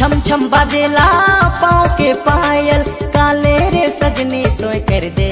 छम छम बजेला पाँव के पायल काले रे सजनी सोए कर दे।